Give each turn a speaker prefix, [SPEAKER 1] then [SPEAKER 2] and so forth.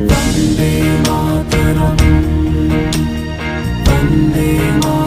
[SPEAKER 1] Vande Mataram Vande Mataram